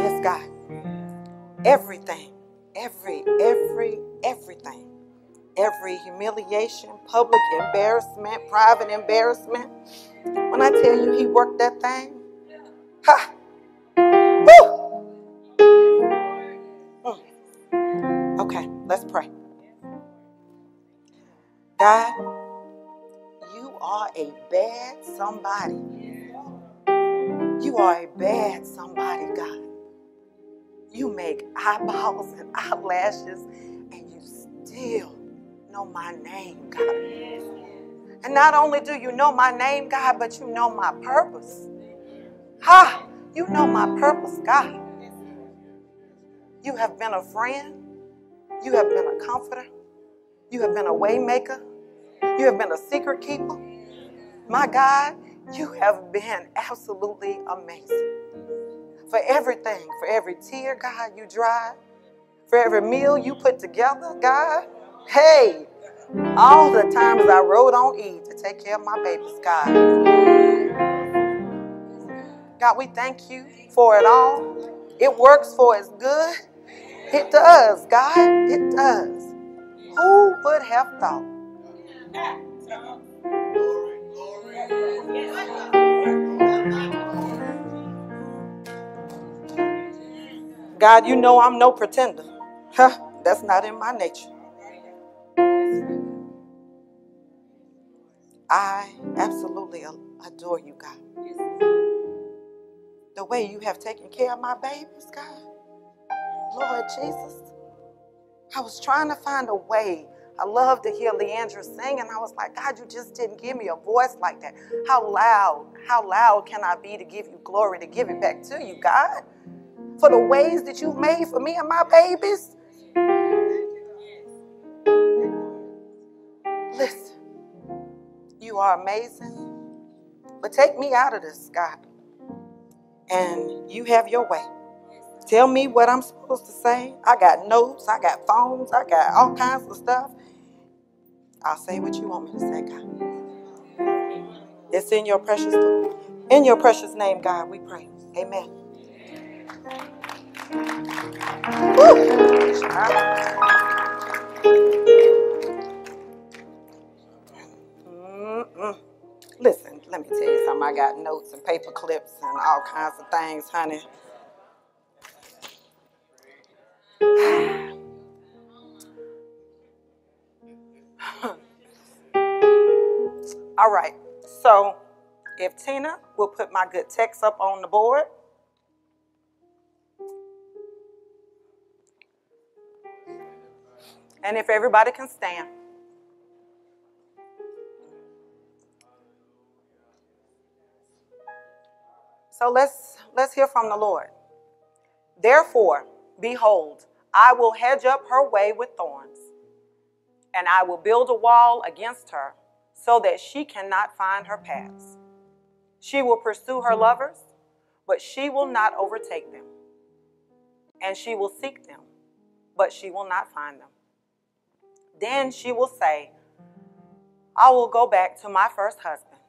Yes, God. Everything, every, every, everything, every humiliation, public embarrassment, private embarrassment. When I tell you he worked that thing, ha! Woo! Mm. Okay, let's pray. God, you are a bad somebody. You are a bad somebody, God. You make eyeballs and eyelashes, and you still know my name, God. And not only do you know my name, God, but you know my purpose. Ha! You know my purpose, God. You have been a friend. You have been a comforter. You have been a waymaker. You have been a secret keeper. My God, you have been absolutely amazing. For everything, for every tear, God, you dry, for every meal you put together, God. Hey, all the times I rode on E to take care of my babies, God. God, we thank you for it all. It works for us good. It does, God. It does. Who would have thought? God, you know I'm no pretender. Huh, that's not in my nature. I absolutely adore you, God. The way you have taken care of my babies, God. Lord Jesus. I was trying to find a way. I love to hear Leandra sing, and I was like, God, you just didn't give me a voice like that. How loud, how loud can I be to give you glory, to give it back to you, God? For the ways that you've made for me and my babies. Listen, you are amazing. But take me out of this, God. And you have your way. Tell me what I'm supposed to say. I got notes, I got phones, I got all kinds of stuff. I'll say what you want me to say, God. It's in your precious in your precious name, God, we pray. Amen. Listen, let me tell you something. I got notes and paper clips and all kinds of things, honey. All right. So if Tina will put my good text up on the board. And if everybody can stand. So let's let's hear from the Lord. Therefore, behold, I will hedge up her way with thorns, and I will build a wall against her so that she cannot find her paths. She will pursue her lovers, but she will not overtake them. And she will seek them, but she will not find them. Then she will say, I will go back to my first husband,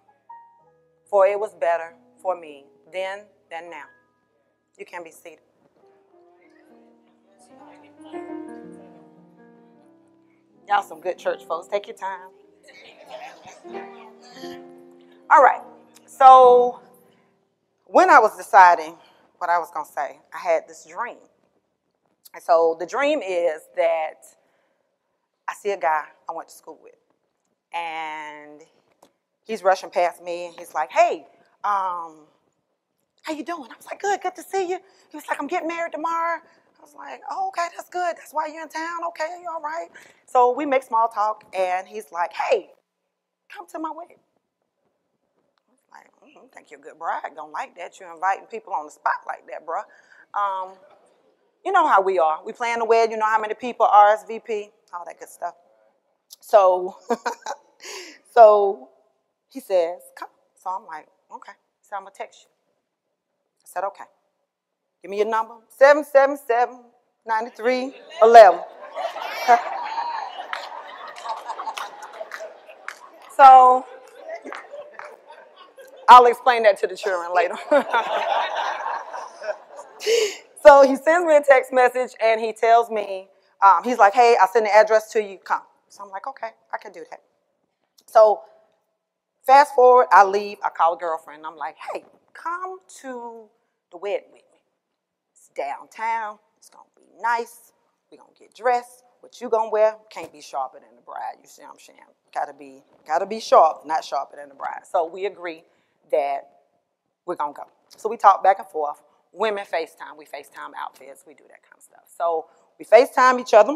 for it was better for me then than now. You can be seated. Y'all some good church folks. Take your time. All right. So when I was deciding what I was going to say, I had this dream. And so the dream is that I see a guy I went to school with, and he's rushing past me, and he's like, "Hey, um, how you doing?" I was like, "Good, good to see you." He was like, "I'm getting married tomorrow." I was like, "Oh, okay, that's good. That's why you're in town. Okay, you all right?" So we make small talk, and he's like, "Hey, come to my wedding." I was like, mm, think you're a good bride. Don't like that. You're inviting people on the spot like that, bruh." Um, you know how we are. We plan the wedding. You know how many people RSVP, all that good stuff. So, so he says, "Come." So I'm like, "Okay." So I'm gonna text you. I said, "Okay." Give me your number. 777 9311. So I'll explain that to the children later. so So he sends me a text message and he tells me, um, he's like, hey, I'll send the address to you, come. So I'm like, okay, I can do that. So fast forward, I leave, I call a girlfriend, I'm like, hey, come to the wedding with me. It's downtown, it's gonna be nice, we're gonna get dressed. What you gonna wear can't be sharper than the bride, you see what I'm saying? Gotta be, gotta be sharp, not sharper than the bride. So we agree that we're gonna go. So we talk back and forth. Women FaceTime, we FaceTime outfits, we do that kind of stuff. So we FaceTime each other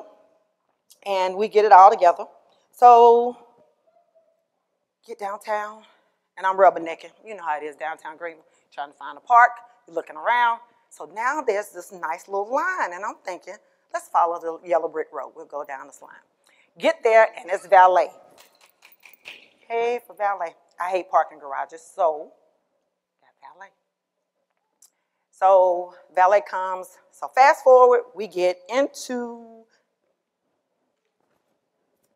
and we get it all together. So get downtown and I'm rubbernecking. You know how it is downtown Greenville, trying to find a park, you're looking around. So now there's this nice little line and I'm thinking, let's follow the yellow brick road. We'll go down this line. Get there and it's valet. Hey, for valet. I hate parking garages, so. So valet comes. So fast forward, we get into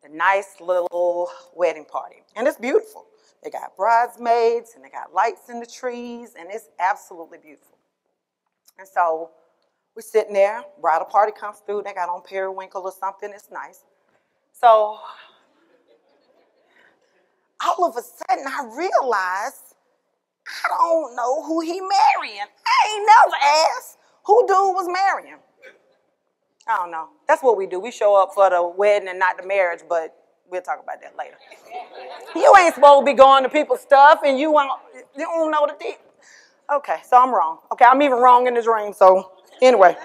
the nice little wedding party. And it's beautiful. They got bridesmaids and they got lights in the trees, and it's absolutely beautiful. And so we're sitting there, bridal party comes through, they got on periwinkle or something, it's nice. So all of a sudden I realized I don't know who he marrying. I ain't never asked who dude was marrying. I don't know. That's what we do. We show up for the wedding and not the marriage, but we'll talk about that later. You ain't supposed to be going to people's stuff and you, won't, you don't know the deal. Okay, so I'm wrong. Okay, I'm even wrong in the dream, so anyway.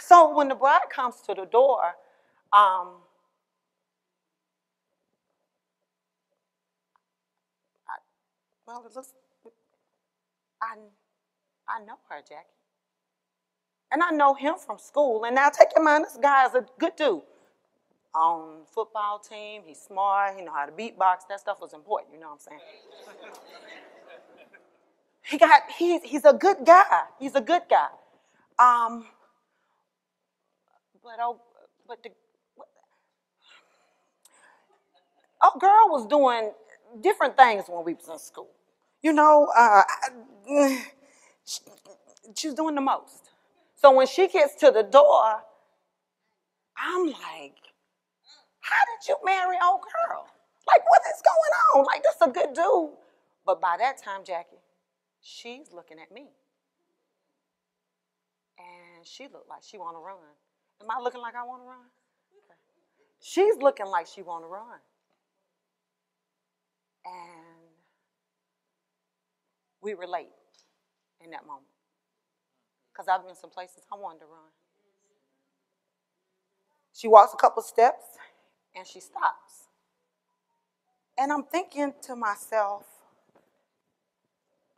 So when the bride comes to the door, um, Well, it looks, I, I know her, Jackie. And I know him from school. And now take your mind, this guy is a good dude. On football team, he's smart, he know how to beatbox. That stuff was important, you know what I'm saying? he got, he's, he's a good guy. He's a good guy. Um, but oh, but the, oh, girl was doing different things when we was in school. You know, uh, she's doing the most. So when she gets to the door, I'm like, how did you marry old girl? Like, what is going on? Like, this a good dude. But by that time, Jackie, she's looking at me. And she looked like she want to run. Am I looking like I want to run? She's looking like she want to run. And we relate in that moment. Because I've been some places I wanted to run. She walks a couple steps and she stops. And I'm thinking to myself,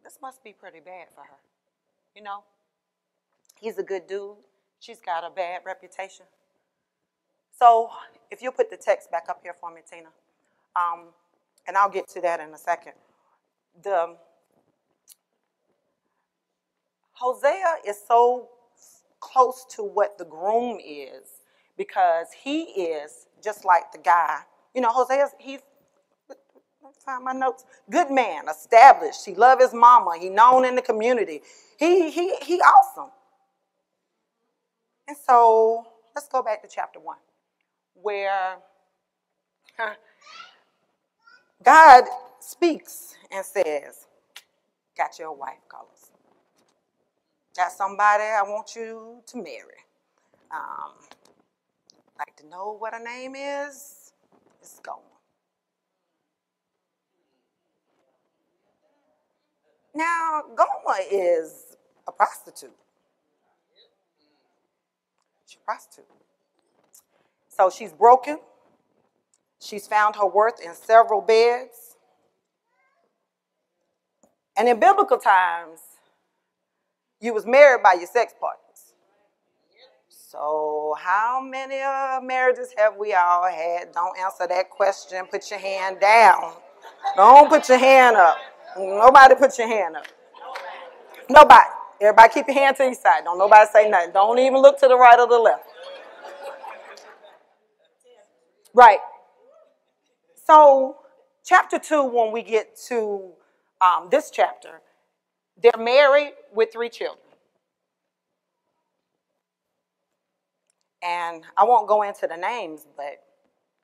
this must be pretty bad for her. You know, he's a good dude. She's got a bad reputation. So if you'll put the text back up here for me, Tina, um, and I'll get to that in a second. The Hosea is so close to what the groom is because he is just like the guy. You know, Hosea, he's, find my notes, good man, established. He love his mama. He known in the community. He, he, he awesome. And so let's go back to chapter one, where God speaks and says, got your wife, Carlos. Got somebody I want you to marry. Um, like to know what her name is? It's gone. Now, Gomer is a prostitute. She's a prostitute. So she's broken. She's found her worth in several beds. And in biblical times, you was married by your sex partners. So how many uh, marriages have we all had? Don't answer that question. Put your hand down. Don't put your hand up. Nobody put your hand up. Nobody. Everybody keep your hand to your side. Don't nobody say nothing. Don't even look to the right or the left. Right. So, chapter 2, when we get to um, this chapter, they're married with three children. And I won't go into the names, but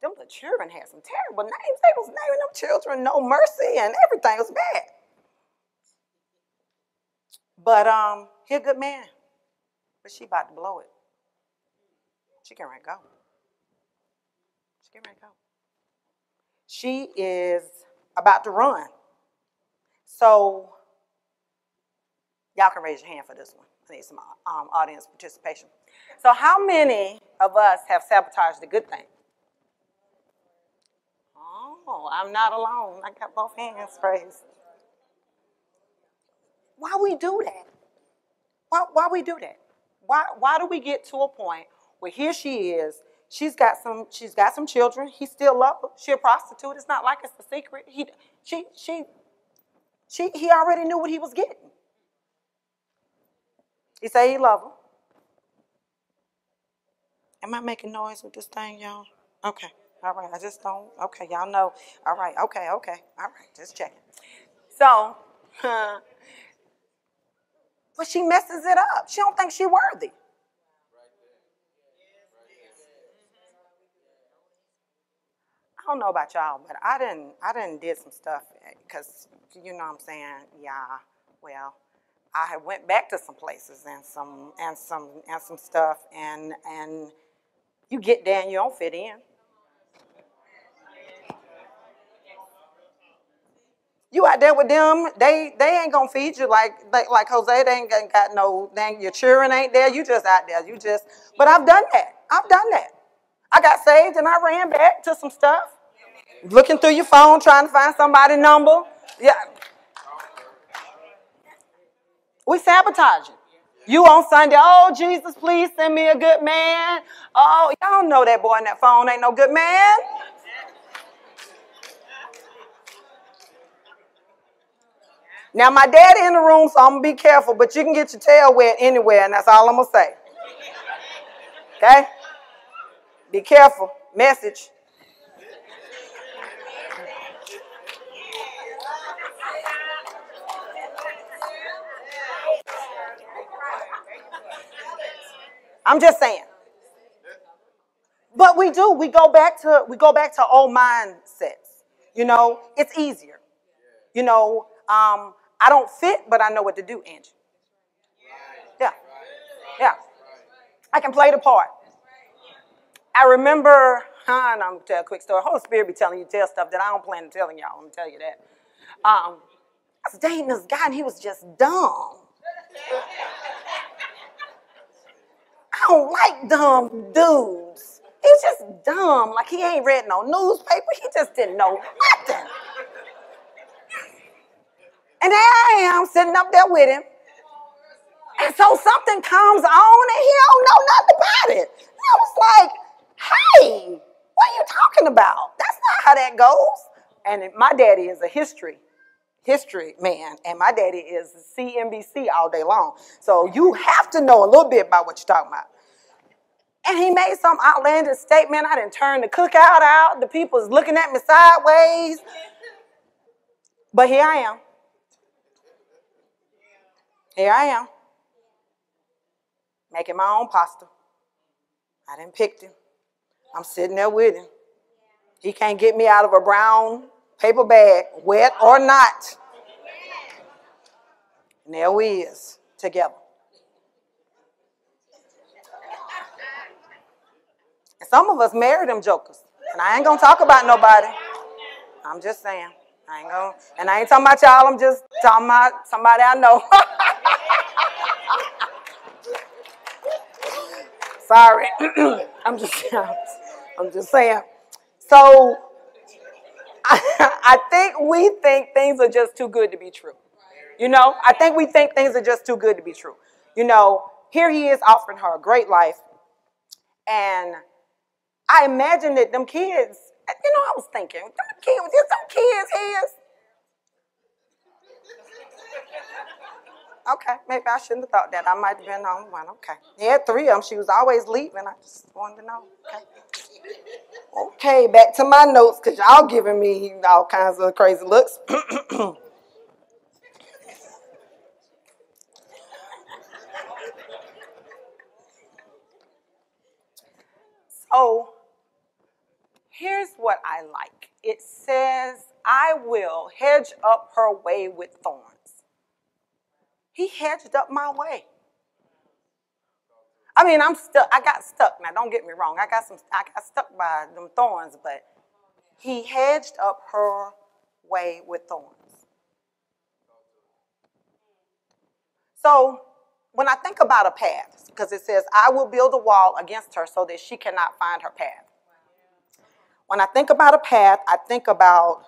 them the children had some terrible names. They was naming them children no mercy and everything was bad. But um, he a good man. But she about to blow it. She can't right go. She can't right go. She is about to run. So y'all can raise your hand for this one. I need some um, audience participation. So how many of us have sabotaged a good thing? Oh, I'm not alone. I got both hands raised. Why we do that? Why, why we do that? Why, why do we get to a point where here she is, she's got some, she's got some children, he still love her, she a prostitute, it's not like it's a secret. He, she, she, she, he already knew what he was getting. He said he love her. Am I making noise with this thing, y'all? Okay. All right. I just don't. Okay. Y'all know. All right. Okay. Okay. All right. Just checking. So, but she messes it up. She don't think she worthy. I don't know about y'all, but I didn't. I didn't did some stuff eh, because you know what I'm saying. Yeah. Well, I went back to some places and some and some and some stuff, and and you get there and you don't fit in. You out there with them, they they ain't gonna feed you like like, like Hosea. They ain't got no. Ain't, your children ain't there. You just out there. You just. But I've done that. I've done that. I got saved and I ran back to some stuff. Looking through your phone, trying to find somebody's number. Yeah. We sabotaging. You on Sunday, oh Jesus, please send me a good man. Oh, y'all know that boy on that phone ain't no good man. Now, my daddy in the room, so I'm gonna be careful, but you can get your tail wet anywhere, and that's all I'm gonna say. Okay? Be careful. Message. I'm just saying. But we do. We go back to we go back to old mindsets. You know, it's easier. You know, um, I don't fit, but I know what to do, Angie. Yeah. Yeah. I can play the part. I remember, huh, and I'm gonna tell a quick story. Holy Spirit be telling you tell stuff that I don't plan on telling y'all. I'm gonna tell you that. Um, I was dating this guy and he was just dumb. I don't like dumb dudes. He was just dumb. Like he ain't read no newspaper. He just didn't know nothing. And there I am sitting up there with him. And so something comes on and he don't know nothing about it. And I was like, hey, what are you talking about? That's not how that goes. And my daddy is a history, history man, and my daddy is CNBC all day long. So you have to know a little bit about what you're talking about. And he made some outlandish statement. I didn't turn the cookout out. The people's looking at me sideways. But here I am. Here I am, making my own pasta. I didn't pick him. I'm sitting there with him. He can't get me out of a brown paper bag, wet or not. There we is, together. And some of us married them jokers. And I ain't gonna talk about nobody. I'm just saying. I ain't gonna, and I ain't talking about y'all, I'm just talking about somebody I know. Sorry. I'm just I'm just saying. So I, think we think things are just too good to be true. You know, I think we think things are just too good to be true. You know, here he is offering her a great life. And I imagine that them kids, you know, I was thinking, them kids, some kids his. Okay, maybe I shouldn't have thought that. I might have been on one. Okay. Had three of them. She was always leaving. I just wanted to know. Okay. Okay, back to my notes because y'all giving me all kinds of crazy looks. So here's what I like it says, I will hedge up her way with thorns. He hedged up my way. I mean, I'm stuck. I got stuck. Now, don't get me wrong. I got some. I got stuck by them thorns, but he hedged up her way with thorns. So, when I think about a path, because it says, "I will build a wall against her, so that she cannot find her path." When I think about a path, I think about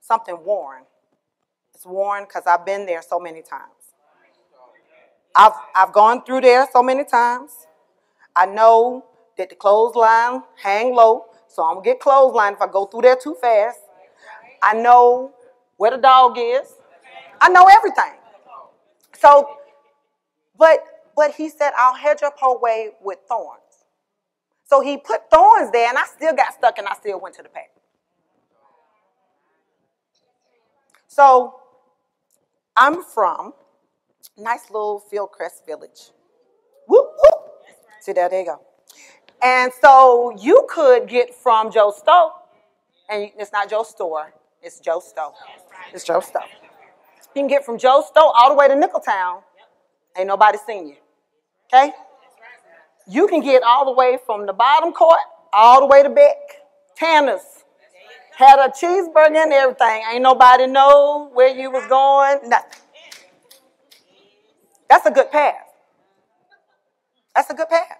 something worn. It's worn because I've been there so many times. I've, I've gone through there so many times. I know that the clothesline hang low, so I'm gonna get clothesline if I go through there too fast. I know where the dog is. I know everything. So, but but he said, I'll hedge up her way with thorns. So he put thorns there, and I still got stuck, and I still went to the path. So I'm from nice little Fieldcrest village. Whoop, whoop. See there, there you go. And so you could get from Joe Stowe, and it's not Joe Store, it's Joe Stowe. It's Joe Stowe. You can get from Joe Stowe all the way to Nicholtown. Ain't nobody seen you. Okay? You can get all the way from the bottom court all the way to Beck. Tanner's. Had a cheeseburger and everything. Ain't nobody know where you was going. Nothing. That's a good path. That's a good path.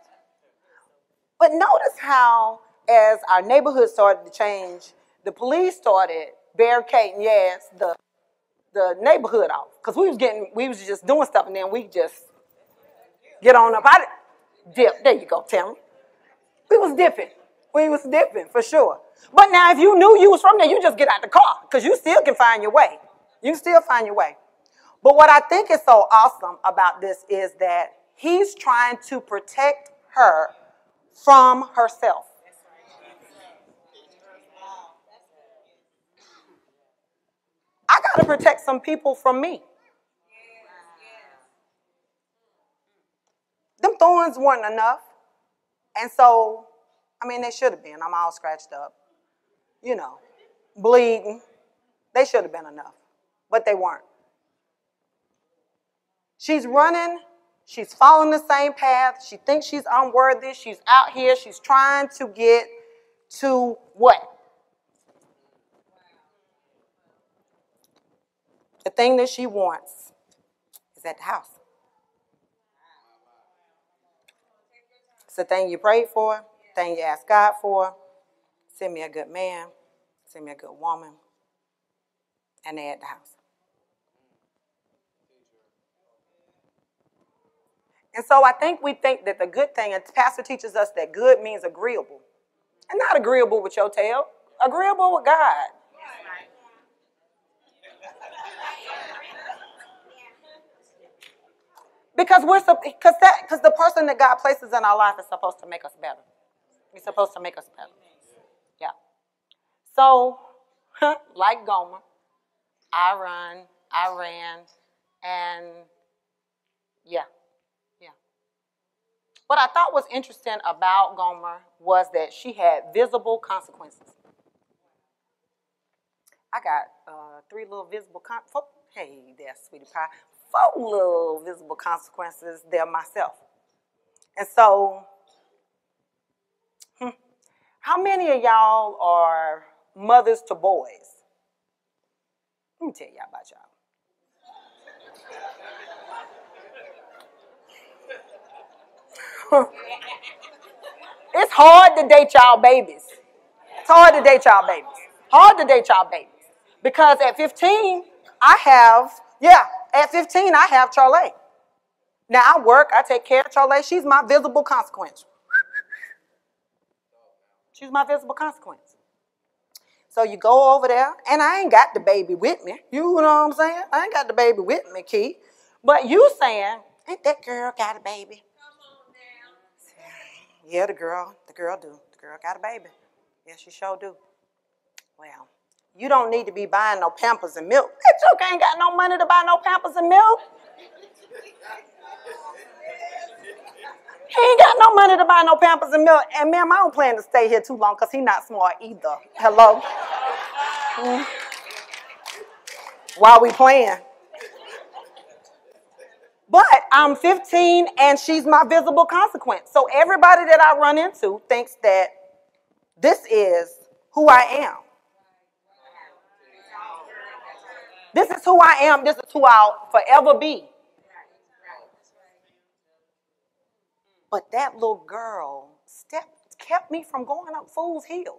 But notice how, as our neighborhood started to change, the police started barricading, yes, the the neighborhood off. Because we was getting, we was just doing stuff and then we just get on up. I dip. There you go, Tim. We was dipping. We was dipping for sure. But now if you knew you was from there, you just get out the car because you still can find your way. You still find your way. But what I think is so awesome about this is that he's trying to protect her from herself. I got to protect some people from me. Them thorns weren't enough. And so, I mean, they should have been. I'm all scratched up, you know, bleeding. They should have been enough, but they weren't. She's running, she's following the same path. She thinks she's unworthy. She's out here, she's trying to get to what? The thing that she wants is at the house. It's the thing you prayed for, thing you asked God for. Send me a good man, send me a good woman, and they at the house. And so I think we think that the good thing, and Pastor teaches us that good means agreeable. And not agreeable with your tail, agreeable with God. Because we're because that because the person that God places in our life is supposed to make us better. He's supposed to make us better. So, like Gomer, I run, I ran, and yeah, yeah. What I thought was interesting about Gomer was that she had visible consequences. I got uh, three little visible con- four, hey there, sweetie pie, four little visible consequences there myself. And so, hmm, how many of y'all are mothers to boys? Let me tell y'all about y'all. it's hard to date y'all babies. It's hard to date y'all babies. Hard to date y'all babies. Because at 15, I have, yeah, at 15, I have Charlie. Now I work, I take care of Charlie. She's my visible consequence. She's my visible consequence. So you go over there, and I ain't got the baby with me. You know what I'm saying? I ain't got the baby with me, Key. But you saying, ain't that girl got a baby? Yeah, the girl, the girl do. The girl got a baby. Yes, she sure do. Well, you don't need to be buying no Pampers and milk. That joke ain't got no money to buy no Pampers and milk. He ain't got no money to buy no Pampers and milk. And ma'am, I don't plan to stay here too long because he not smart either. Hello? Mm. While we playing. But I'm 15 and she's my visible consequence. So everybody that I run into thinks that this is who I am. This is who I am. This is who I'll forever be. But that little girl stepped, kept me from going up Fool's Hill.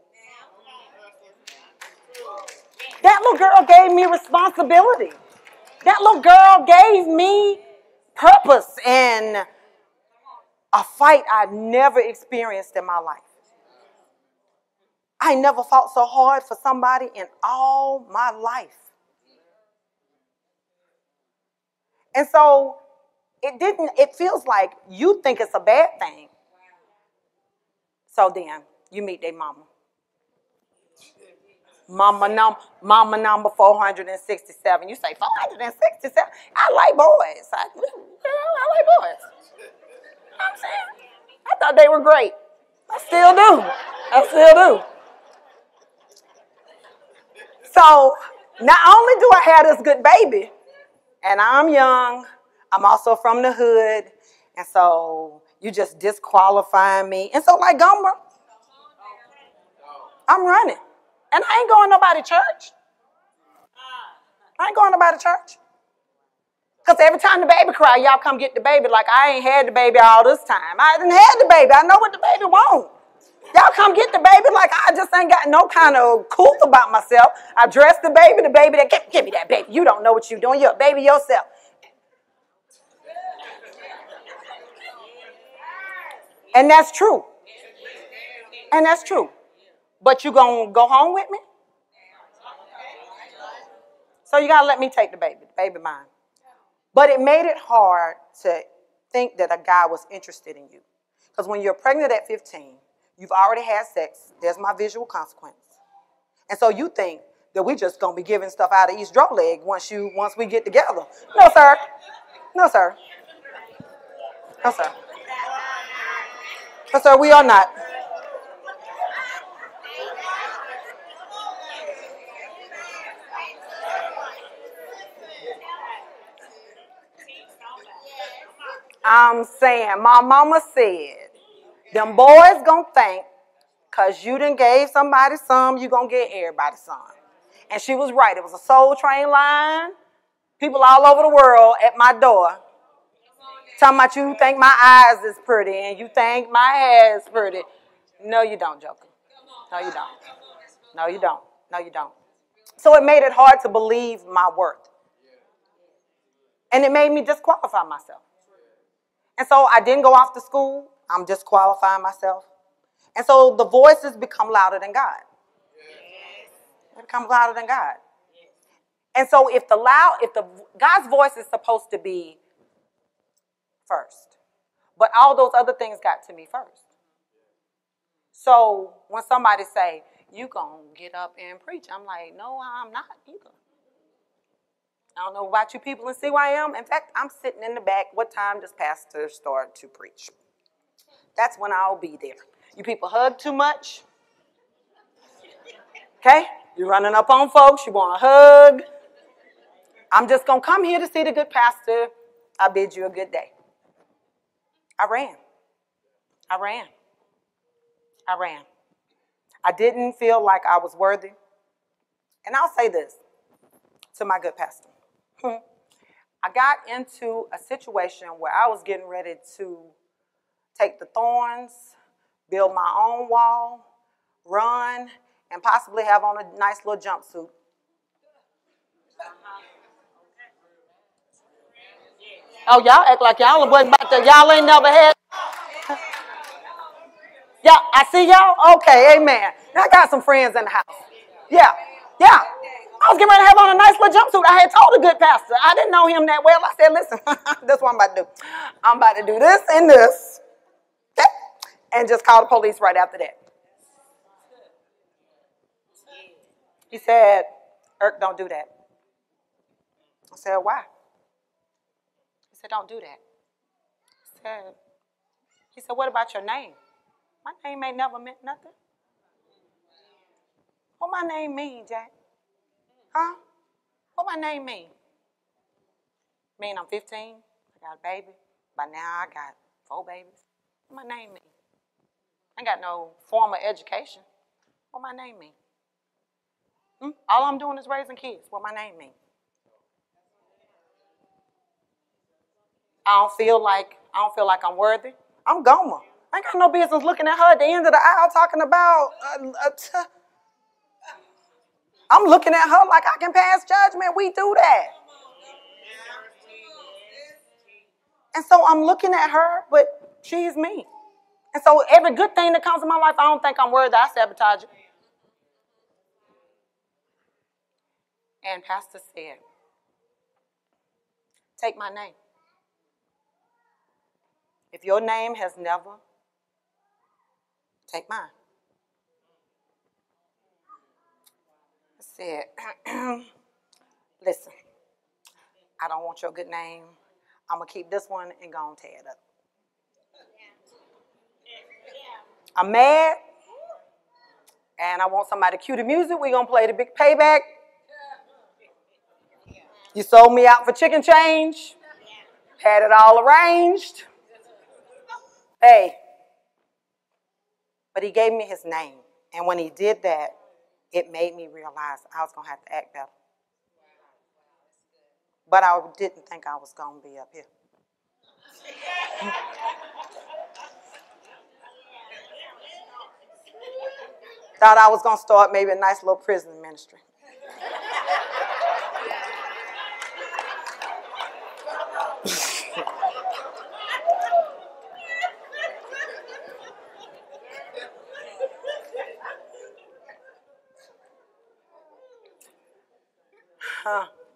That little girl gave me responsibility. That little girl gave me purpose and a fight I never experienced in my life. I never fought so hard for somebody in all my life. And so it didn't, it feels like you think it's a bad thing. So then you meet their mama. Mama number, mama number 467. You say 467? I like boys. I, I like boys. I'm saying? I thought they were great. I still do. I still do. So not only do I have this good baby, and I'm young, I'm also from the hood, and so you just disqualifying me. And so like Gomer, I'm running. And I ain't going nobody church. I ain't going nobody church. Because every time the baby cry, y'all come get the baby like I ain't had the baby all this time. I didn't have the baby. I know what the baby want. Y'all come get the baby like I just ain't got no kind of cool about myself. I dress the baby, the baby that give, give me that baby. You don't know what you're doing. You're a baby yourself. And that's true. And that's true. But you gonna go home with me? So you gotta let me take the baby, the baby mine. But it made it hard to think that a guy was interested in you. Because when you're pregnant at 15, you've already had sex, there's my visual consequence. And so you think that we just gonna be giving stuff out of each draw leg once you once we get together. No, sir. No, sir. No, sir. Sir, we are not. I'm saying, my mama said, them boys gonna think, cause you didn't gave somebody some, you gonna get everybody some. And she was right. It was a soul train line. People all over the world at my door. Talking about you think my eyes is pretty and you think my hair is pretty. No, you don't, Joker. No, you don't. No, you don't. No, you don't. So it made it hard to believe my worth. And it made me disqualify myself. And so I didn't go off to school. I'm disqualifying myself. And so the voices become louder than God. They become louder than God. And so if the loud, if the God's voice is supposed to be first, but all those other things got to me first. So when somebody say, you gonna get up and preach, I'm like, no, I'm not either. I don't know about you people in CYM. In fact, I'm sitting in the back. What time does pastor start to preach? That's when I'll be there. You people hug too much. Okay? You're running up on folks. You want a hug. I'm just going to come here to see the good pastor. I bid you a good day. I ran. I ran. I ran. I didn't feel like I was worthy. And I'll say this to my good pastor. Hmm. I got into a situation where I was getting ready to take the thorns, build my own wall, run, and possibly have on a nice little jumpsuit. Oh, y'all act like y'all wasn't about to, y'all ain't never had. Yeah, I see y'all? Okay, amen. I got some friends in the house. Yeah, yeah. I was getting ready to have on a nice little jumpsuit. I had told a good pastor. I didn't know him that well. I said, listen, that's what I'm about to do. I'm about to do this and this. Okay? And just call the police right after that. He said, Irk, don't do that. I said, why? He said, don't do that. I said, He said, What about your name? My name ain't never meant nothing. What my name mean, Jack? Huh? What my name mean? Mean I'm 15, I got a baby. By now I got four babies. What my name mean? I ain't got no formal education. What my name mean? Hmm? All I'm doing is raising kids. What my name mean? I don't feel like I don't feel like I'm worthy. I'm Gomer. I ain't got no business looking at her at the end of the aisle talking about. Uh, uh, t- I'm looking at her like I can pass judgment. We do that. And so I'm looking at her, but she's me. And so every good thing that comes in my life, I don't think I'm worthy. I sabotage it. And Pastor said, Take my name. If your name has never, take mine. I said, Listen, I don't want your good name. I'm going to keep this one and go and tear it up. I'm mad, and I want somebody to cue the music. We're going to play the big payback. You sold me out for chicken change, had it all arranged. Hey, but he gave me his name. And when he did that, it made me realize I was going to have to act better. But I didn't think I was going to be up here. Thought I was going to start maybe a nice little prison ministry.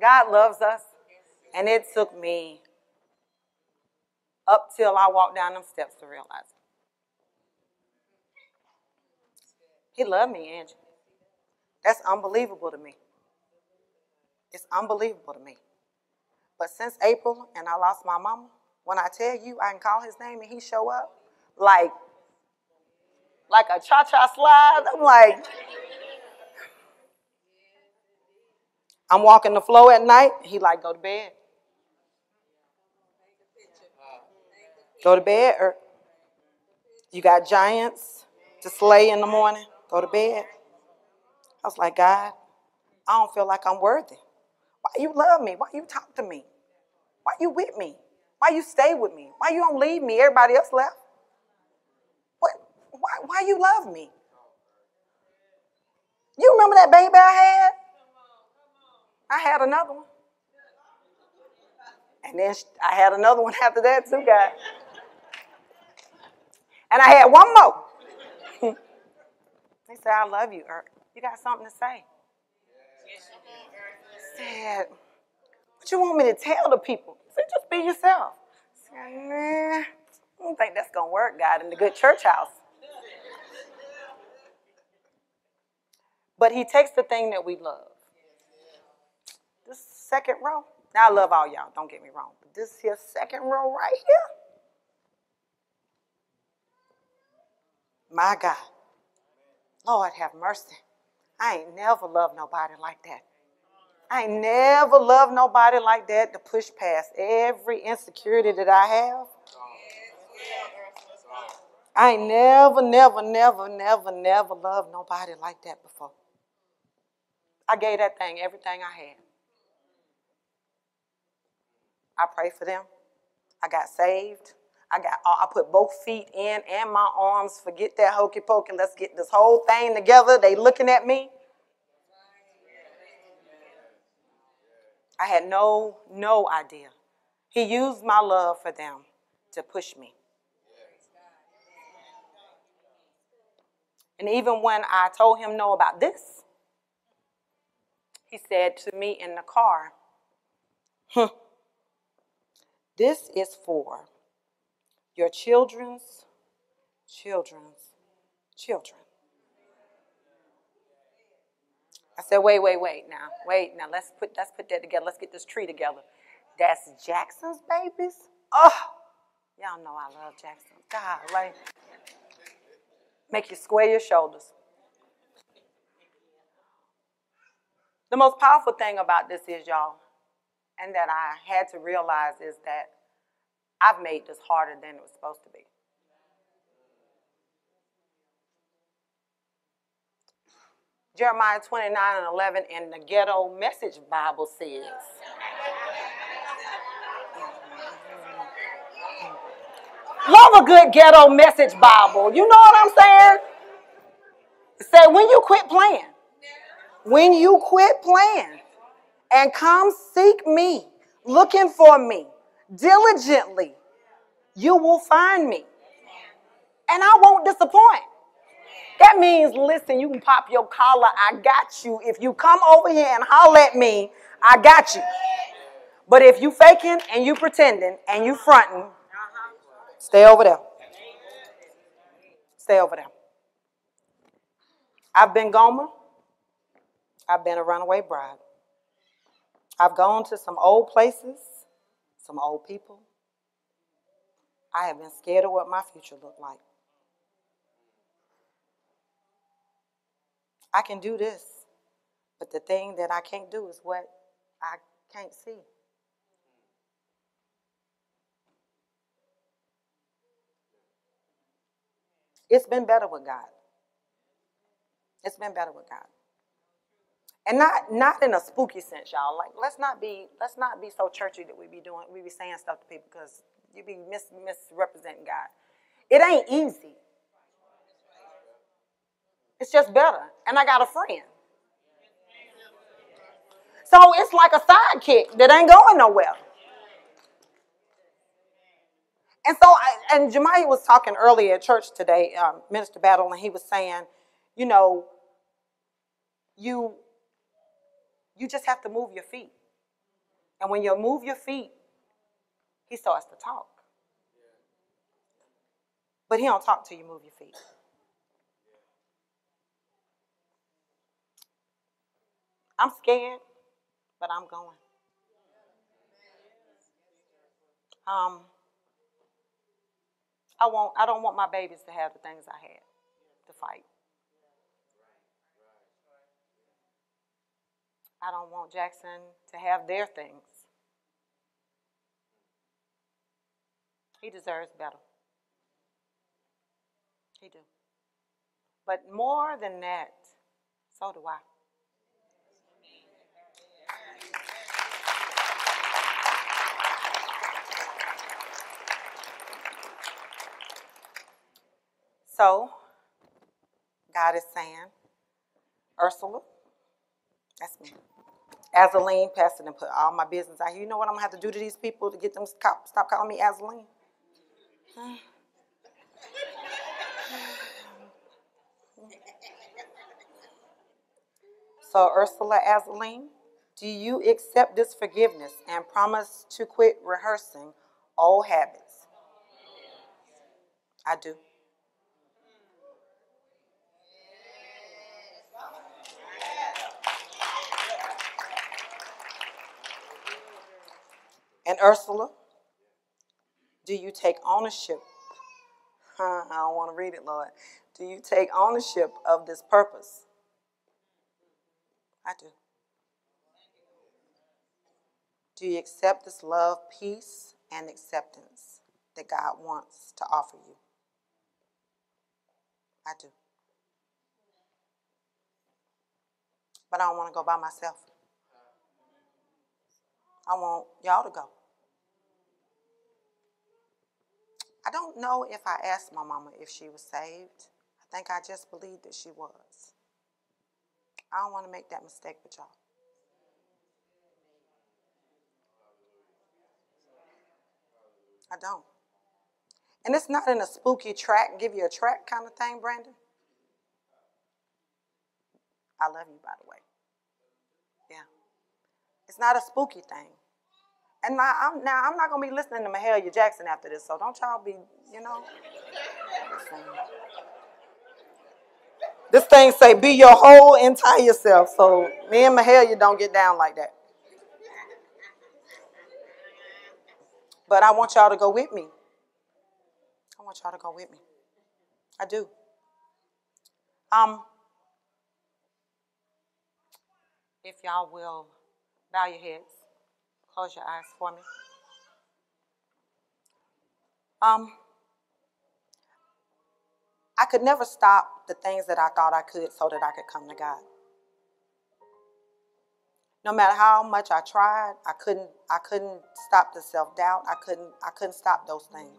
God loves us. And it took me up till I walked down them steps to realize it. He loved me, Angie. That's unbelievable to me. It's unbelievable to me. But since April and I lost my mama, when I tell you I can call his name and he show up, like, like a cha-cha slide, I'm like, I'm walking the floor at night. He like, go to bed. Go to bed. Or you got giants to slay in the morning. Go to bed. I was like, God, I don't feel like I'm worthy. Why you love me? Why you talk to me? Why you with me? Why you stay with me? Why you don't leave me? Everybody else left. What? Why, why you love me? You remember that baby I had? I had another one. And then I had another one after that too, guys. And I had one more. he said, I love you, Earth. You got something to say? said, what you want me to tell the people? I said, just be yourself. I said, nah, I don't think that's going to work, God, in the good church house. But he takes the thing that we love second row. Now I love all y'all, don't get me wrong. But this is here second row right here. My God. Lord have mercy. I ain't never loved nobody like that. I ain't never loved nobody like that to push past every insecurity that I have. I ain't never, never, never, never, never loved nobody like that before. I gave that thing everything I had. I pray for them. I got saved. I got I put both feet in and my arms. Forget that hokey pokey. Let's get this whole thing together. They looking at me. I had no no idea. He used my love for them to push me. And even when I told him no about this, he said to me in the car, hmm, this is for your children's children's children. I said, wait, wait, wait now. Wait, now let's put let's put that together. Let's get this tree together. That's Jackson's babies? Oh, Y'all know I love Jackson. God, like, make you square your shoulders. The most powerful thing about this is, y'all, and that I had to realize is that I've made this harder than it was supposed to be. Jeremiah 29 and 11 in the Ghetto Message Bible says, Love a good ghetto message Bible. You know what I'm saying? Say, when you quit playing, when you quit playing and come seek me, looking for me diligently, you will find me. And I won't disappoint. That means, listen, you can pop your collar. I got you. If you come over here and holler at me, I got you. But if you faking and you pretending and you fronting, stay over there. Stay over there. I've been Gomer. I've been a runaway bride. I've gone to some old places, some old people. I have been scared of what my future looked like. I can do this, but the thing that I can't do is what I can't see. It's been better with God. It's been better with God. And not not in a spooky sense, y'all. Like let's not be let's not be so churchy that we be doing we be saying stuff to people because you be mis- misrepresenting God. It ain't easy. It's just better. And I got a friend. So it's like a sidekick that ain't going nowhere. And so, I, and Jemiah was talking earlier at church today, um, Minister Battle, and he was saying, you know, you you just have to move your feet. And when you move your feet, he starts to talk. But he don't talk till you move your feet. I'm scared, but I'm going. Um, I want I don't want my babies to have the things I had to fight. I don't want Jackson to have their things. He deserves better. He do. But more than that, so do I. So, God is saying, Ursula, that's me. Azaleen, Pastor, and put all my business out here. You know what I'm gonna have to do to these people to get them stop, stop calling me Azaleen? So, Ursula Azaleen, do you accept this forgiveness and promise to quit rehearsing old habits? I do. And Ursula, do you take ownership? I don't want to read it, Lord. Do you take ownership of this purpose? I do. Do you accept this love, peace, and acceptance that God wants to offer you? I do. But I don't want to go by myself. I want y'all to go. I don't know if I asked my mama if she was saved. I think I just believed that she was. I don't want to make that mistake with y'all. I don't. And it's not in a spooky track, give you a track kind of thing, Brandon. I love you, by the way. It's not a spooky thing. And now I'm, now I'm not gonna be listening to Mahalia Jackson after this, so don't y'all be, you know. This thing say be your whole entire self. So me and Mahalia don't get down like that. But I want y'all to go with me. I want y'all to go with me. I do. Um, if y'all will bow your heads, close your eyes for me. Um, I could never stop the things that I thought I could so that I could come to God. No matter how much I tried, I couldn't I couldn't stop the self-doubt. I couldn't I couldn't stop those things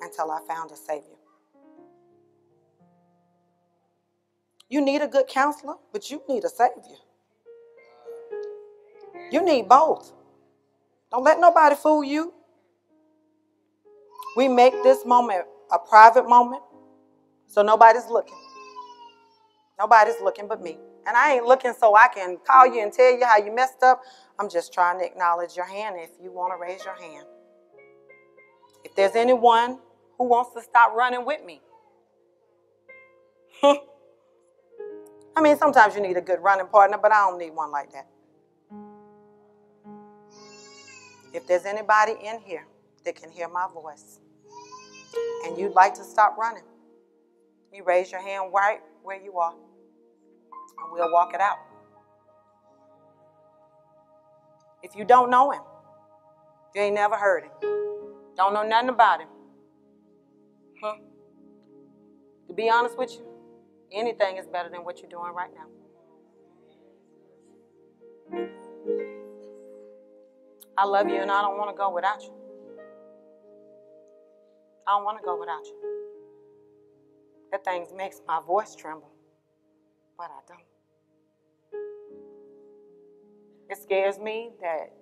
until I found a savior. You need a good counselor, but you need a savior. You need both. Don't let nobody fool you. We make this moment a private moment so nobody's looking. Nobody's looking but me. And I ain't looking so I can call you and tell you how you messed up. I'm just trying to acknowledge your hand if you want to raise your hand. If there's anyone who wants to stop running with me. I mean, sometimes you need a good running partner, but I don't need one like that. If there's anybody in here that can hear my voice and you'd like to stop running, you raise your hand right where you are and we'll walk it out. If you don't know him, you ain't never heard him, don't know nothing about him, huh? To be honest with you, anything is better than what you're doing right now. I love you and I don't want to go without you. I don't want to go without you. That thing makes my voice tremble, but I don't. It scares me that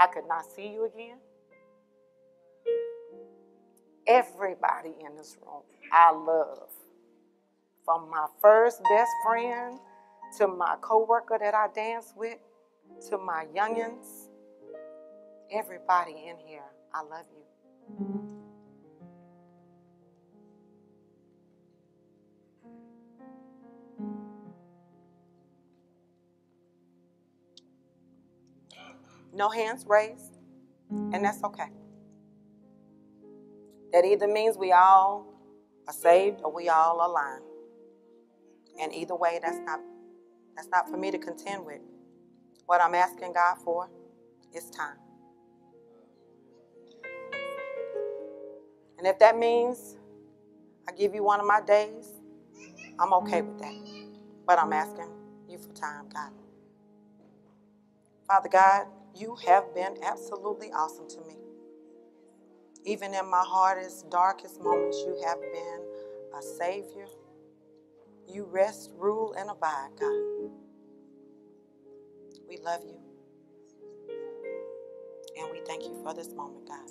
I could not see you again. Everybody in this room I love. From my first best friend to my coworker that I dance with to my youngins. Everybody in here, I love you. No hands raised, and that's okay. That either means we all are saved or we all are lying. And either way, that's not that's not for me to contend with. What I'm asking God for is time. And if that means I give you one of my days, I'm okay with that. But I'm asking you for time, God. Father God, you have been absolutely awesome to me. Even in my hardest, darkest moments, you have been a Savior. You rest, rule, and abide, God. We love you. And we thank you for this moment, God.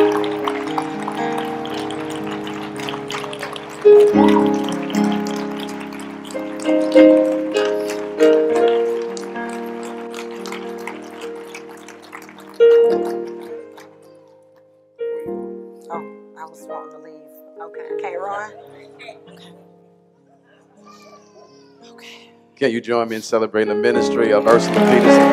Can you join me in celebrating the ministry of Ursula Peterson?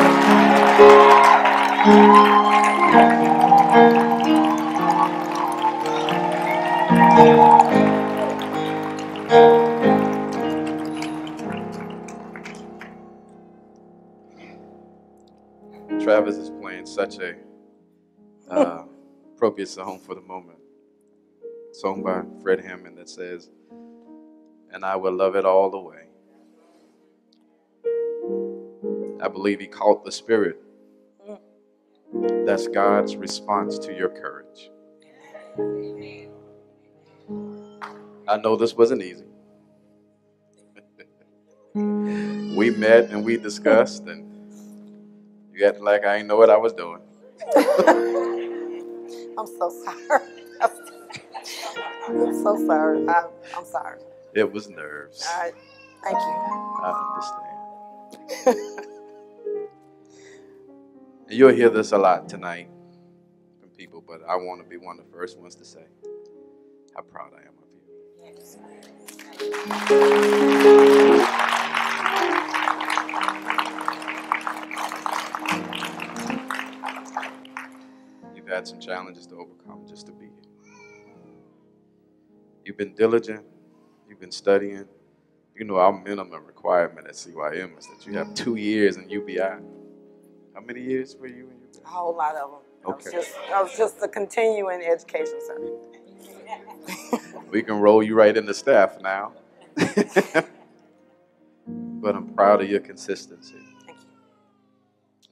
Travis is playing such a uh, appropriate song for the moment. Song by Fred Hammond that says, And I will love it all the way. I believe he caught the spirit. That's God's response to your courage. I know this wasn't easy. we met and we discussed, and you acted like I didn't know what I was doing. I'm so sorry. I'm so sorry. I, am sorry. It was nerves. I, thank you. I understand. And you'll hear this a lot tonight from people, but I want to be one of the first ones to say how proud I am of you. You've had some challenges to overcome just to be here. You've been diligent, you've been studying. You know, our minimum requirement at CYM is that you have two years in UBI. How many years were you in UBI? A whole lot of them. Okay. I was just, I was just a continuing education, sir. We can roll you right into staff now. but I'm proud of your consistency. Thank you.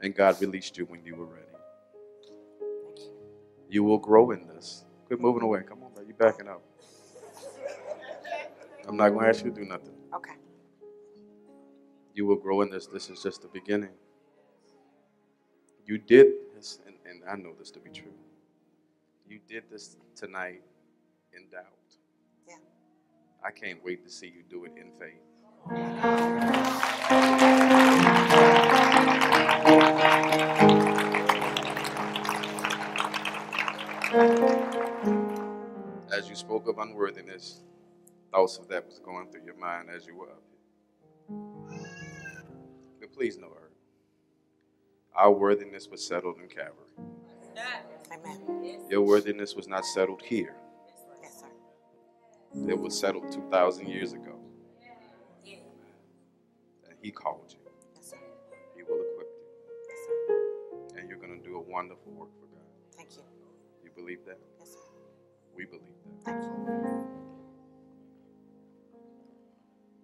And God released you when you were ready. Thank you. You will grow in this. Quit moving away. Come on, bro. You backing up. I'm not going to ask you to do nothing. Okay. You will grow in this. This is just the beginning. You did this, and, and I know this to be true. You did this tonight in doubt. Yeah. I can't wait to see you do it in faith. As you spoke of unworthiness, thoughts of that was going through your mind as you were up here. But please know her. Our worthiness was settled in Calvary. Amen. Your worthiness was not settled here. Yes, sir. It was settled 2,000 years ago. And He called you. Yes, sir. He will equip you. Yes, sir. And you're going to do a wonderful work for God. Thank you. You believe that? Yes, sir. We believe that. Thank you.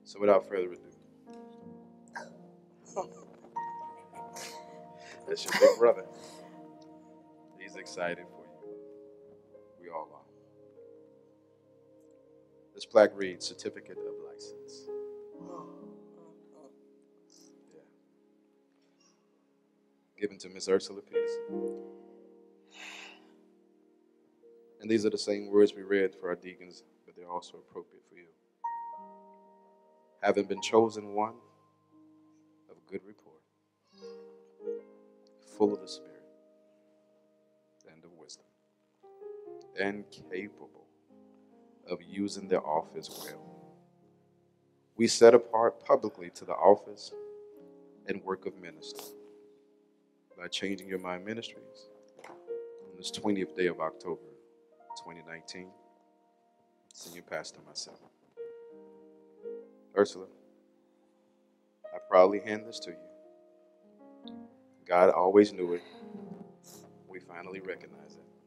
So without further ado, that's your big brother. He's excited for you. We all are. This plaque reads Certificate of License. Yeah. Given to Miss Ursula Peterson. And these are the same words we read for our deacons, but they're also appropriate for you. Having been chosen one of good report, full of the Spirit and of wisdom, and capable of using their office well. We set apart publicly to the office and work of ministry by changing your mind ministries on this 20th day of October 2019. Senior pastor myself. Ursula, I proudly hand this to you. God always knew it. We finally recognize it.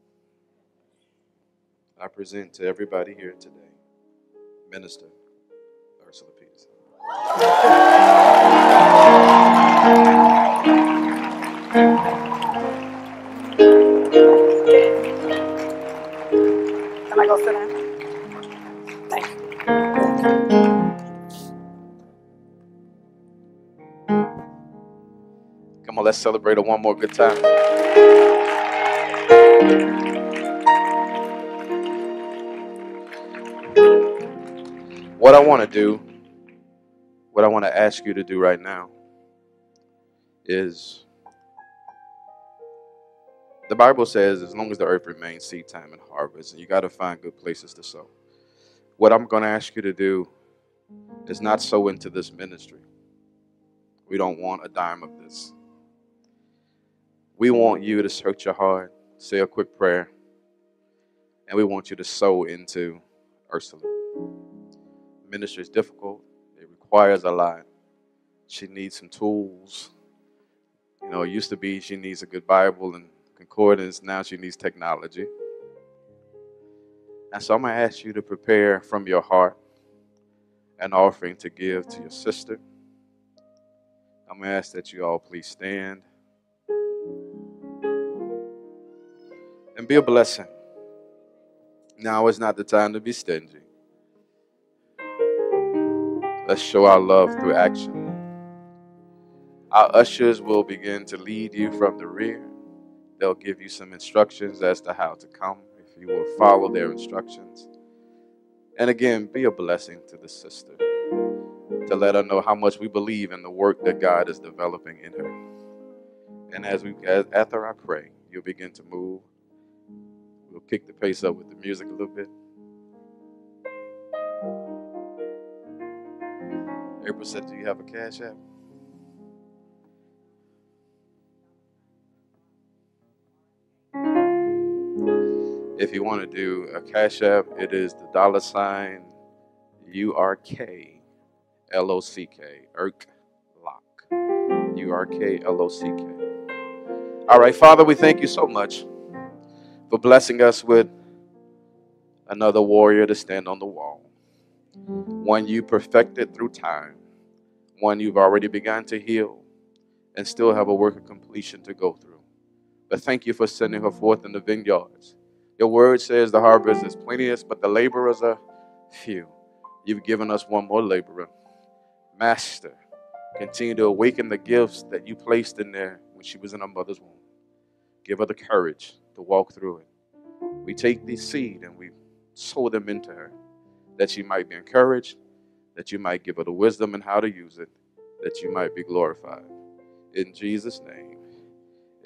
I present to everybody here today, Minister Ursula Peterson. Can I go sit down? Thank you. Let's celebrate her one more good time. What I want to do, what I want to ask you to do right now is the Bible says as long as the earth remains, seed time and harvest, and you got to find good places to sow. What I'm going to ask you to do is not sow into this ministry. We don't want a dime of this. We want you to search your heart, say a quick prayer, and we want you to sow into Ursula. Ministry is difficult, it requires a lot. She needs some tools. You know, it used to be she needs a good Bible and concordance, now she needs technology. And so I'm going to ask you to prepare from your heart an offering to give to your sister. I'm going to ask that you all please stand and be a blessing. Now is not the time to be stingy. Let's show our love through action. Our ushers will begin to lead you from the rear. They'll give you some instructions as to how to come if you will follow their instructions. And again, be a blessing to the sister to let her know how much we believe in the work that God is developing in her. And as we, as, after I pray, you'll begin to move. We'll kick the pace up with the music a little bit. April said, "Do you have a cash app?" If you want to do a Cash App, it is the dollar sign U R K L O C K, Urk Lock. U R K L O C K. All right, Father, we thank you so much for blessing us with another warrior to stand on the wall. One you perfected through time, one you've already begun to heal, and still have a work of completion to go through. But thank you for sending her forth in the vineyards. Your word says the harvest is plenteous, but the laborers are few. You've given us one more laborer. Master, continue to awaken the gifts that you placed in there when she was in her mother's womb. Give her the courage to walk through it. We take these seed and we sow them into her that she might be encouraged, that you might give her the wisdom and how to use it, that you might be glorified. In Jesus' name,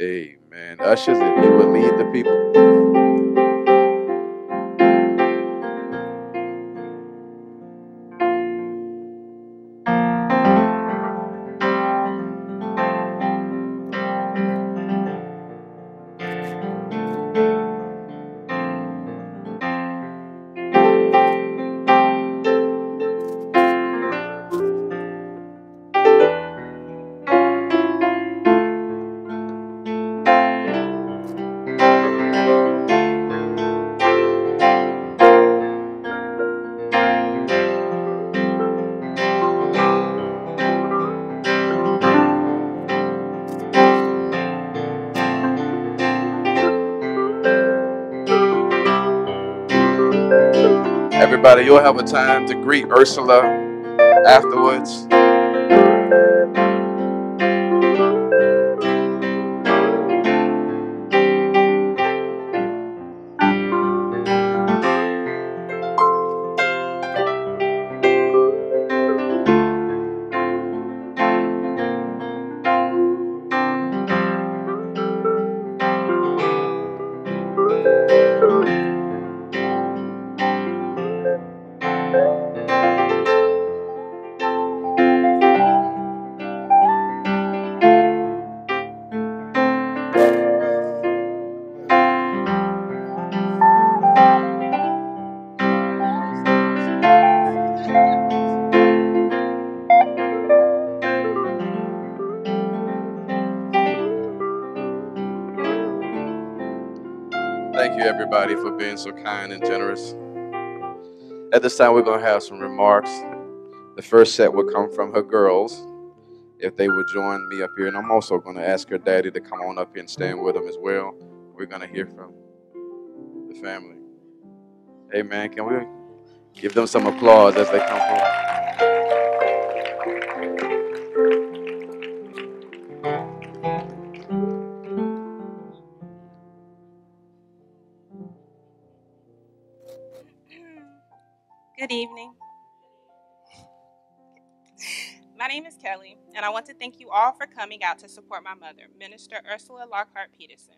amen. Ushers, if you will lead the people. You'll have a time to greet Ursula afterwards. Kind and generous. At this time, we're going to have some remarks. The first set will come from her girls, if they would join me up here. And I'm also going to ask her daddy to come on up here and stand with them as well. We're going to hear from the family. Amen. Can we give them some applause as they come? Good evening. My name is Kelly, and I want to thank you all for coming out to support my mother, Minister Ursula Lockhart Peterson.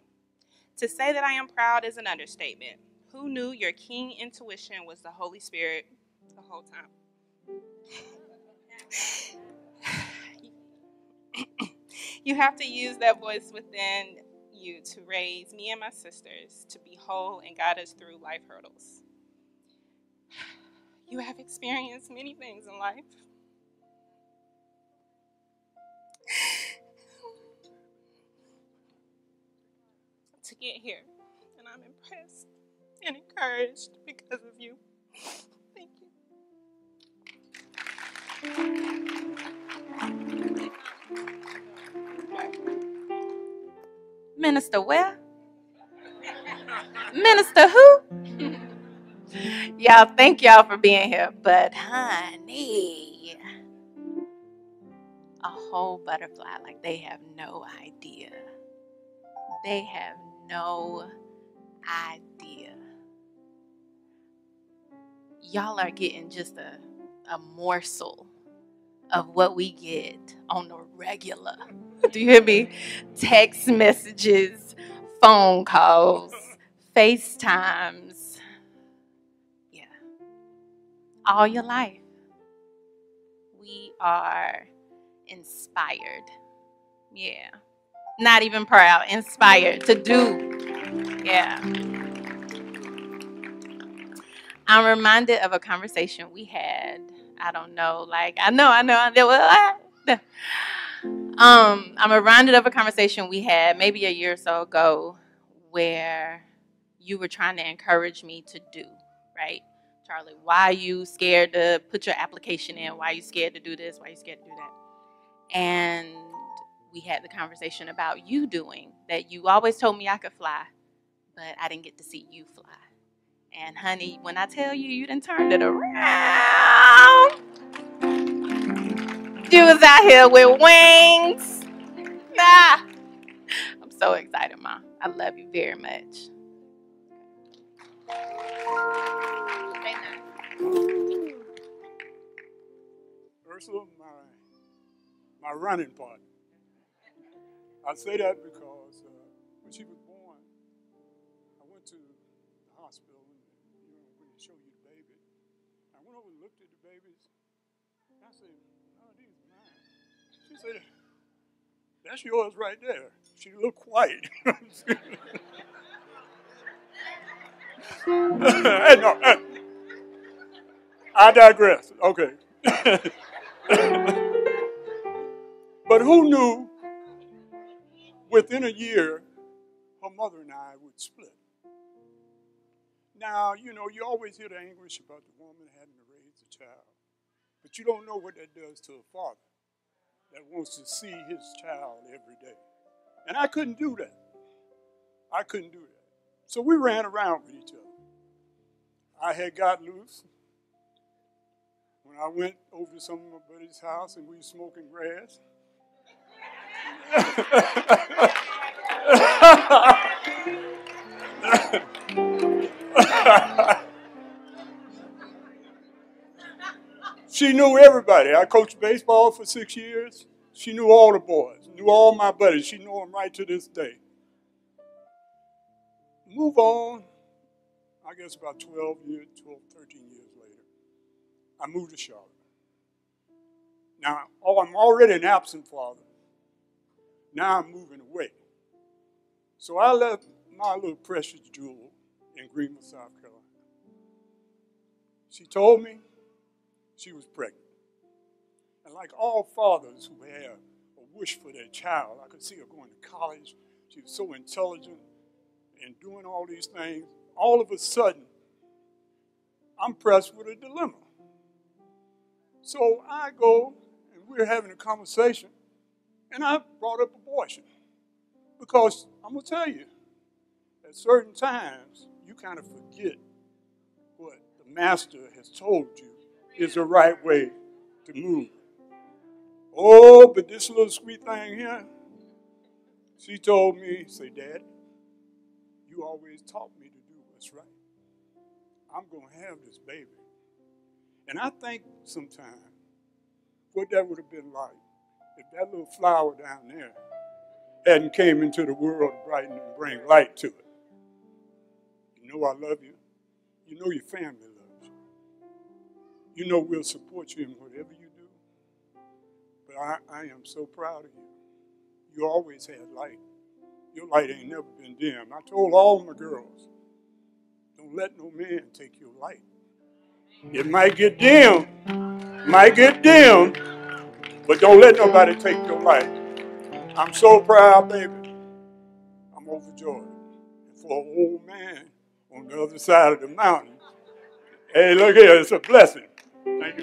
To say that I am proud is an understatement. Who knew your keen intuition was the Holy Spirit the whole time? you have to use that voice within you to raise me and my sisters to be whole and guide us through life hurdles. You have experienced many things in life. to get here, and I'm impressed and encouraged because of you. Thank you. Minister where? Minister who? y'all, thank y'all for being here. But honey, a whole butterfly, like they have no idea. They have no idea. Y'all are getting just a, a morsel of what we get on the regular. Do you hear me? Text messages, phone calls, FaceTimes, all your life. We are inspired. Yeah. Not even proud, inspired to do. Yeah. I'm reminded of a conversation we had. I don't know, like I know, I know, I know. Well, um, I'm reminded of a conversation we had maybe a year or so ago, where you were trying to encourage me to do right, Charlie. Why are you scared to put your application in? Why are you scared to do this? Why are you scared to do that? And we had the conversation about you doing that. You always told me I could fly, but I didn't get to see you fly. And honey, when I tell you, you didn't turn it around. You was out here with wings. Ah, I'm so excited, Mom. I love you very much. My, my running partner. I say that because uh, when she was born, I went to the hospital and you know when they show you the baby, I went over and looked at the babies. And I said, "No, these are mine." She said, "That's yours right there." She looked quiet. no, I digress. Okay. but who knew within a year her mother and I would split? Now, you know, you always hear the anguish about the woman having to raise a child, but you don't know what that does to a father that wants to see his child every day. And I couldn't do that. I couldn't do that. So we ran around with each other. I had got loose when I went over to some of my buddy's house and we were smoking grass. she knew everybody. I coached baseball for six years. She knew all the boys, knew all my buddies. She knew them right to this day. Move on. I guess about 12 years, 12, 13 years I moved to Charlotte. Now, oh, I'm already an absent father. Now I'm moving away. So I left my little precious jewel in Greenville, South Carolina. She told me she was pregnant. And like all fathers who have a wish for their child, I could see her going to college. She was so intelligent and doing all these things. All of a sudden, I'm pressed with a dilemma. So I go and we're having a conversation, and I brought up abortion. Because I'm going to tell you, at certain times, you kind of forget what the master has told you is the right way to move. Oh, but this little sweet thing here, she told me, say, Dad, you always taught me to do what's right. I'm going to have this baby. And I think sometimes what that would have been like if that little flower down there hadn't came into the world to brighten and bring light to it. You know I love you. You know your family loves you. You know we'll support you in whatever you do. But I, I am so proud of you. You always had light. Your light ain't never been dim. I told all my girls, don't let no man take your light. It might get dim, might get dim, but don't let nobody take your light. I'm so proud, baby. I'm overjoyed. For an old man on the other side of the mountain, hey, look here, it's a blessing. Thank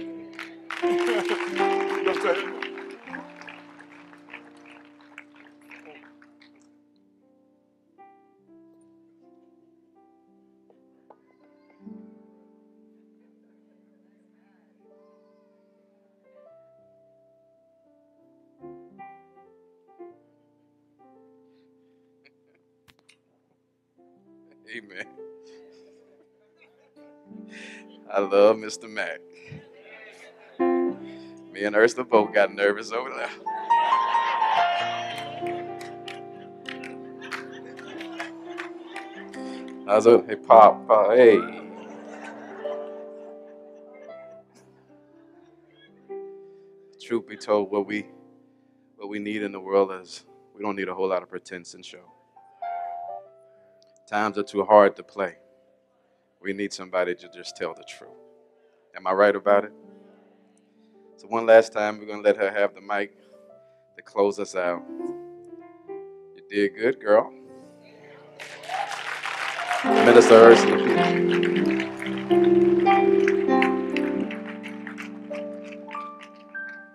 you. love Mr. Mack. Me and Ursula both got nervous over there. I was hey, Pop, Pop, hey. Truth be told, what we what we need in the world is we don't need a whole lot of pretense and show. Times are too hard to play. We need somebody to just tell the truth. Am I right about it? So, one last time, we're going to let her have the mic to close us out. You did good, girl. Minister Ursula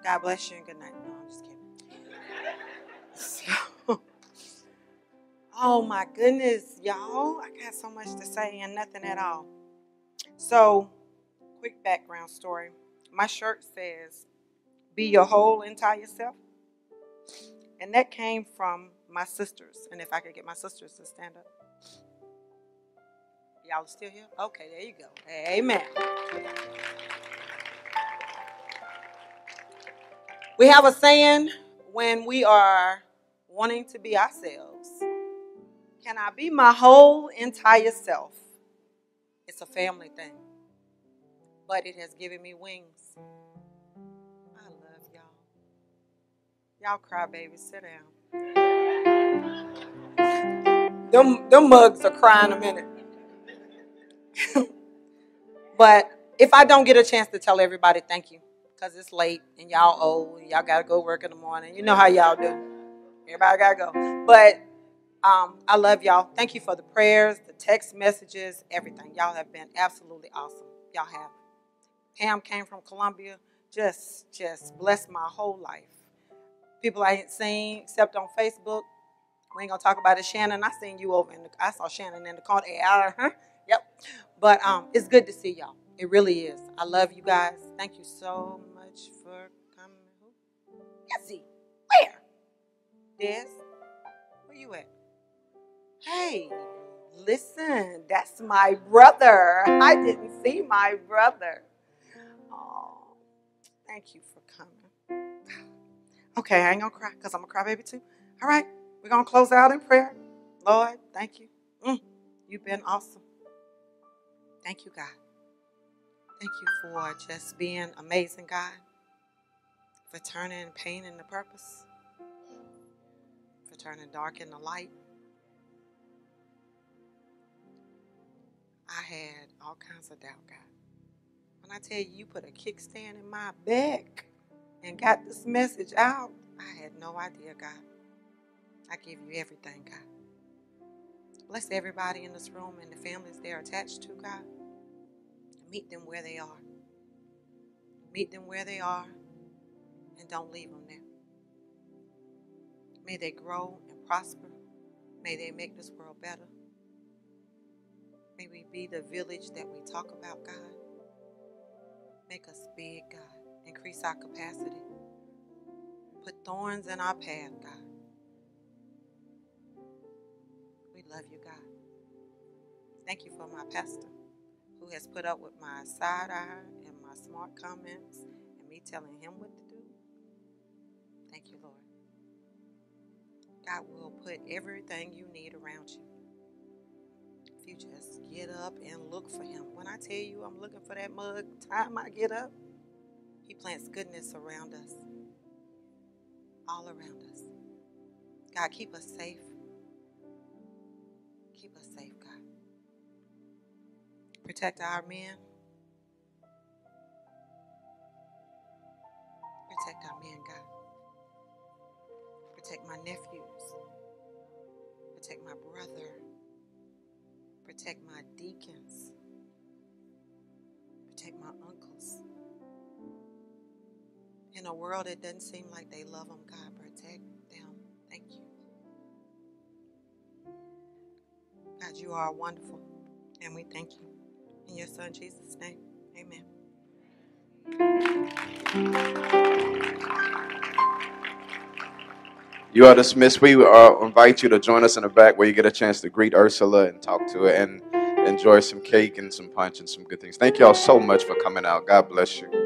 God bless you and good night. Oh my goodness, y'all. I got so much to say and nothing at all. So, quick background story. My shirt says, Be your whole entire self. And that came from my sisters. And if I could get my sisters to stand up. Y'all still here? Okay, there you go. Amen. We have a saying when we are wanting to be ourselves Can I be my whole entire self? It's a family thing, but it has given me wings. I love y'all. Y'all cry, baby. Sit down. Them, them mugs are crying a minute. but if I don't get a chance to tell everybody thank you, because it's late and y'all old y'all got to go work in the morning. You know how y'all do. Everybody got to go. But um, I love y'all. Thank you for the prayers, the text messages, everything. Y'all have been absolutely awesome. Y'all have. Pam came from Columbia. Just, just blessed my whole life. People I ain't seen except on Facebook. We ain't gonna talk about it, Shannon. I seen you over in the. I saw Shannon in the corner. Uh-huh. Yep. But um, it's good to see y'all. It really is. I love you guys. Thank you so much for coming. Yesy, where? Des, where you at? Hey, listen, that's my brother. I didn't see my brother. Oh, thank you for coming. Okay, I ain't gonna cry because I'm a crybaby too. All right, we're gonna close out in prayer. Lord, thank you. Mm, you've been awesome. Thank you, God. Thank you for just being amazing, God. For turning pain into purpose. For turning dark into light. I had all kinds of doubt, God. When I tell you, you put a kickstand in my back and got this message out, I had no idea, God. I give you everything, God. Bless everybody in this room and the families they're attached to, God. Meet them where they are. Meet them where they are and don't leave them there. May they grow and prosper. May they make this world better. May we be the village that we talk about, God. Make us big, God. Increase our capacity. Put thorns in our path, God. We love you, God. Thank you for my pastor who has put up with my side eye and my smart comments and me telling him what to do. Thank you, Lord. God will put everything you need around you. You just get up and look for him. When I tell you I'm looking for that mug, time I get up, he plants goodness around us. All around us. God, keep us safe. Keep us safe, God. Protect our men. Protect our men, God. Protect my nephews. Protect my brother. Protect my deacons. Protect my uncles. In a world that doesn't seem like they love them, God, protect them. Thank you. God, you are wonderful, and we thank you. In your son Jesus' name, amen. You are dismissed. We uh, invite you to join us in the back where you get a chance to greet Ursula and talk to her and enjoy some cake and some punch and some good things. Thank y'all so much for coming out. God bless you.